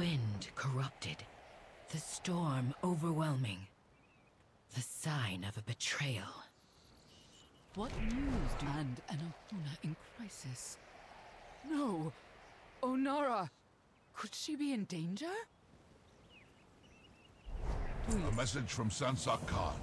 wind corrupted. The storm overwhelming. The sign of a betrayal. What news do and an Ohn'ahra in crisis? No! Ohn'ahra! Could she be in danger? A message from Sansok Khan.